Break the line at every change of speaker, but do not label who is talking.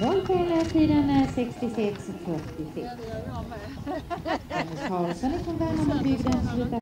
Boll hela tiden är 66-46. Anders Karlsson från Värnamobygden? slutar